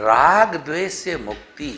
राग द्वेष से मुक्ति,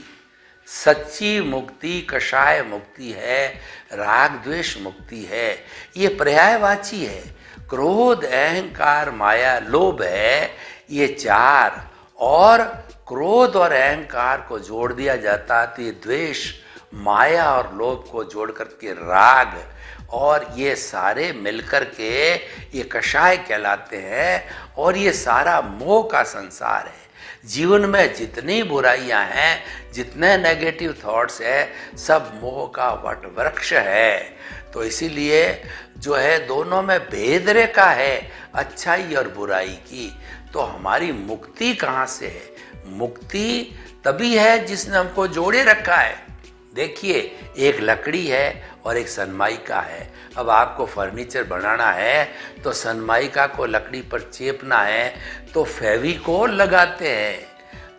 सच्ची मुक्ति, कषाय मुक्ति है, राग द्वेष मुक्ति है। ये पर्यायवाची है। क्रोध, अहंकार, माया, लोभ है। ये चार और क्रोध और अहंकार को जोड़ दिया जाता तो ये द्वेष, माया और लोभ को जोड़ करके राग और ये सारे मिलकर के ये कषाय कहलाते हैं और ये सारा मोह का संसार है। जीवन में जितनी बुराइयाँ हैं, जितने नेगेटिव थॉट्स है, सब मोह का वट वृक्ष है। तो इसीलिए जो है, दोनों में भेद रेखा है, अच्छाई और बुराई की। तो हमारी मुक्ति कहाँ से है? मुक्ति तभी है जिसने हमको जोड़े रखा है। देखिए, एक लकड़ी है और एक सनमाइका है। अब आपको फर्नीचर बनाना है तो सनमाइका को लकड़ी पर चेपना है तो फेविकोल लगाते हैं।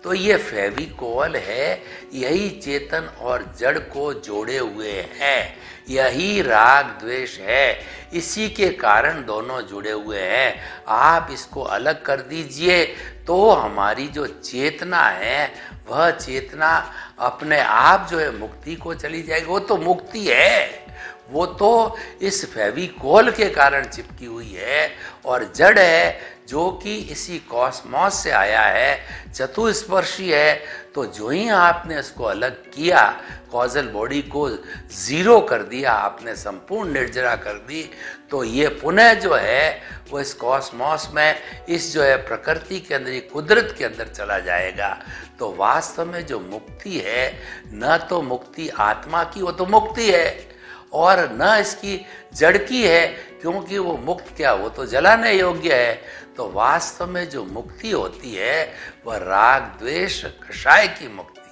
तो ये फेविकोल है, यही चेतन और जड़ को जोड़े हुए हैं, यही राग द्वेष है, इसी के कारण दोनों जुड़े हुए हैं। आप इसको अलग कर दीजिए तो हमारी जो चेतना है, वह चेतना अपने आप जो है मुक्ति को चली जाएगी। वो तो मुक्ति है। वो तो इस फेविकोल के कारण चिपकी हुई है। और जड़ है, जो कि इसी कॉस्मॉस से आया है, चतुस्पर्शी है तो जो ही आपने इसको अलग किया कॉजल बॉडी को ज़ीरो कर दिया, आपने संपूर्ण निर्जरा कर दी तो ये पुनः जो है, वो इस कॉस्मॉस में, इस जो है प्रकृति के अंदर कुदरत के अंदर चला जाएगा। तो वास्तव में जो मुक्ति है, न तो मुक्ति आत्मा की, वो तो मुक्ति है। और न इसकी जड़ की है, क्योंकि वो मुक्त क्या, वो तो जलाने योग्य है। तो वास्तव में जो मुक्ति होती है, वह राग, द्वेष, कषाय की मुक्ति